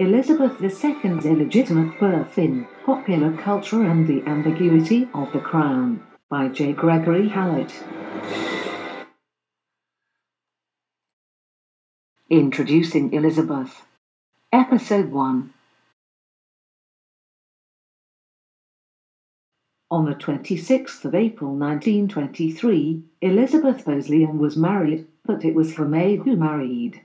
Elizabeth II's illegitimate birth in popular culture and the ambiguity of the crown by J. Gregory Hallett. Introducing Elizabeth. Episode 1 On the 26th of April 1923, Elizabeth Bowes-Lyon was married, but it was her maid who married.